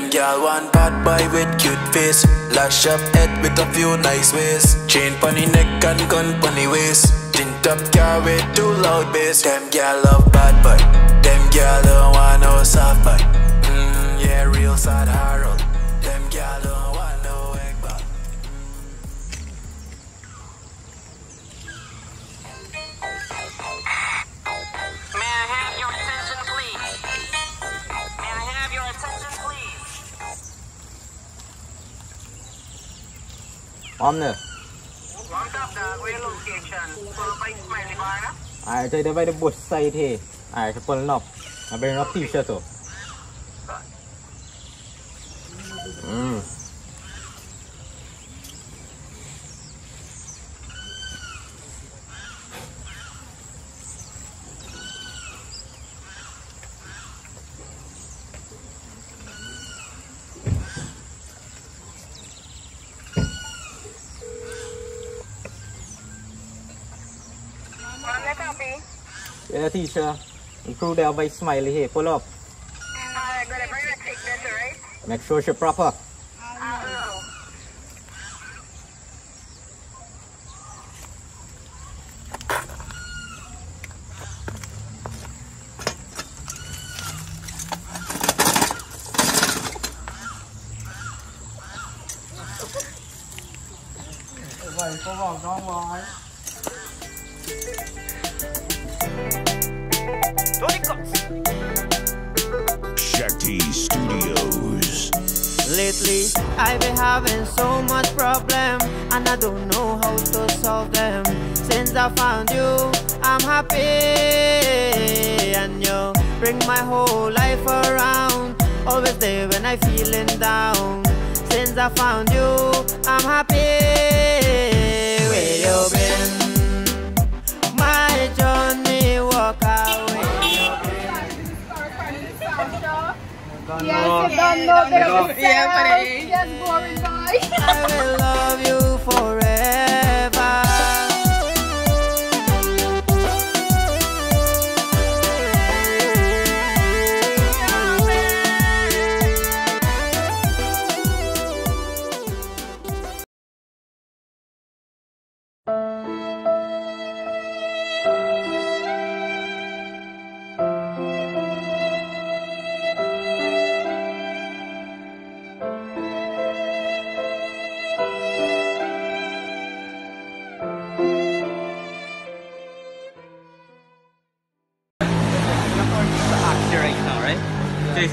Them girl want bad boy with cute face. Lash up head with a few nice ways. Chain pony neck and gun pony waist. Tint up car with too loud bass. Them girl love bad boy. Them girl don't want no soft boy. Mm, yeah, real sad Harold. พร้อมเนอะ Warmed up, dog. Where location? Follow by Smiley Bar. อ่าใจเดี๋ยวไปเดี๋ยวบดใส่เทอ่าจะปนรอบมาเป็นรอบที่เชื่อตัว Yeah, teacher. Improve their by smiley here. Pull up. Uh, gonna bring her thickness, alright? Make sure she's proper. Uh, Vậy có vào đó ngoài Uh-oh. Shakti Studios. Lately, I've been having so much problem, and I don't know how to solve them. Since I found you, I'm happy, and you bring my whole life around. Always there when I'm feeling down. Since I found you, I'm happy. Yes, don't know the yeah, Yes, boring boy. I will love you forever.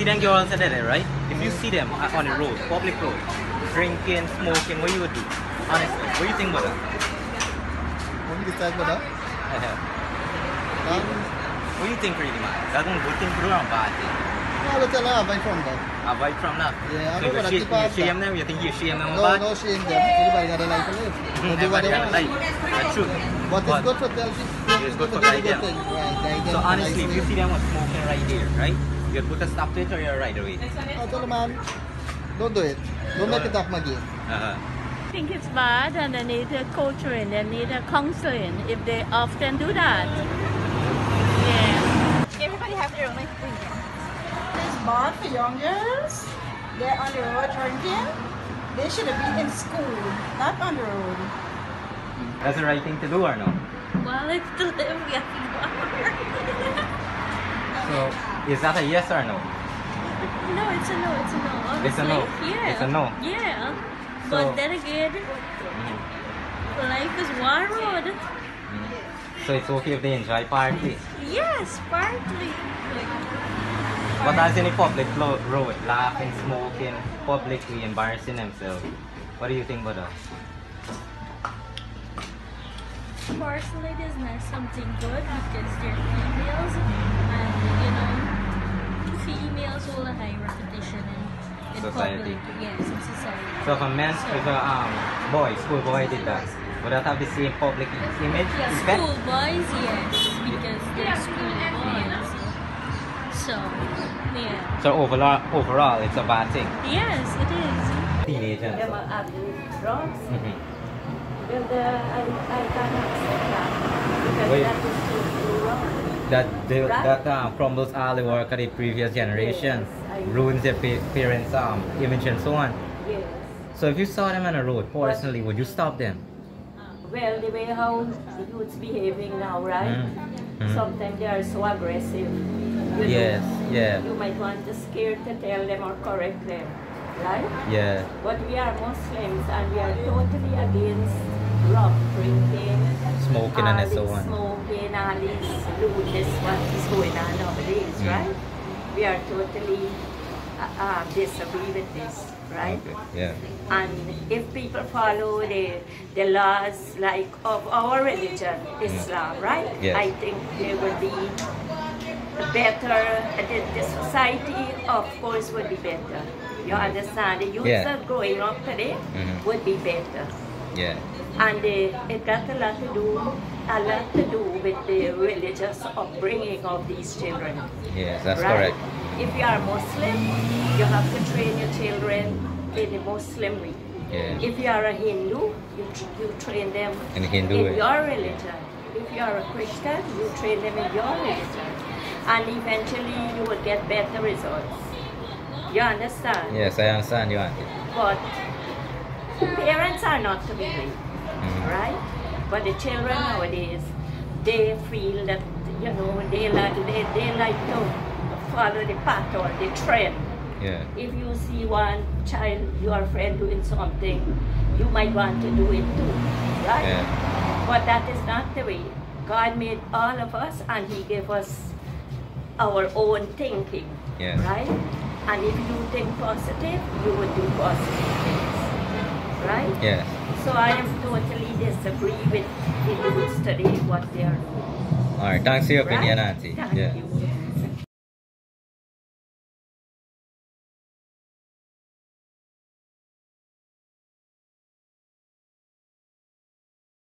So you see them girls are there, right? If you see them on the road, public road, drinking, smoking, what you would do? Honestly, what do you think about that? What do you decide about that? Um, what do you think really, man? That's one good thing to do and bad thing. no, let's away from that. Avoid from that. Yeah, I so you, sh- you shame them, you think you shame them No, bad? no shame them. Everybody got a life to live. They do what Everybody got a life. That's true. But it's good for people. It's good for them. Right, them So honestly, if you see them smoking right here, right? You'd put a stop to it or you're right away? Oh, tell the man, don't do it. Don't make it up again. Uh-huh. I think it's bad and they need a coaching, they need a counseling if they often do that. Yeah. Everybody have their own opinion. It's bad for young girls. They're on the road drinking. They should have been in school, not on the road. That's the right thing to do or no? Well, if to live, we So, is that a yes or no? No, it's a no, it's a no. It's a no. Yeah. It's a no. Yeah. So- but then again, life is one road. Mm. So it's okay if they enjoy party. Yes, partly. But as in a public road, laughing, smoking, publicly embarrassing themselves. What do you think about that? Personally, it is not something good because they're females, know, mm. Females hold a high reputation in, in Society. public. Yes, in society. So if a man, if a um, boy, school boy did that, would that have the same public image? Yeah, effect? school boys, yes, because they're school boys. So, yeah. So overall, overall, it's a bad thing. Yes, it is. Teenagers. Them are abuse drugs. Mhm. Well, the, I, I can't accept that because Wait. that is too, too wrong. That they, Right. that uh, crumbles all the work of the previous generations. Yes, ruins their pa- parents' um, image and so on. Yes. So if you saw them on the road personally, would you stop them? Well, the way how the youth's behaving now, right? Mm. Mm. Sometimes they are so aggressive. You know, Yes, yeah. You might want to scare to tell them or correct them, right? Yeah. But we are Muslims and we are totally against rough drinking, Smoking and so on. Smoking, all this lewdness, what is going on nowadays, Mm. right? We are totally uh, uh, disagree with this, right? Okay. Yeah. And if people follow the, the laws like of our religion, Islam, right? Yes. I think there would be better, the, the society, of course, would be better. You understand? The youth Yeah. growing up today Mhm. would be better. Yeah. And uh, it got a lot to do, a lot to do with the religious upbringing of these children. Yes, that's right? correct. If you are Muslim, you have to train your children in the Muslim way. Yeah. If you are a Hindu, you, tr- you train them In Hindu in way. your religion. If you are a Christian, you train them in your religion. And eventually you will get better results. You understand? Yes, I understand you, auntie. But parents are not to be blamed, Mhm. right? But the children nowadays, they feel that, you know, they like, they, they like to follow the path or the trend. Yeah. If you see one child, your friend doing something, you might want to do it too, right? Yeah. But that is not the way. God made all of us and He gave us our own thinking, Yeah. right? And if you think positive, you will do positive things, right? Yeah. So I am totally disagree with the today, what they are doing. All right. Thanks for your opinion, auntie. Thank yeah. you.